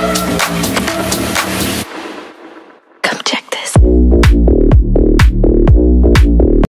Thank you.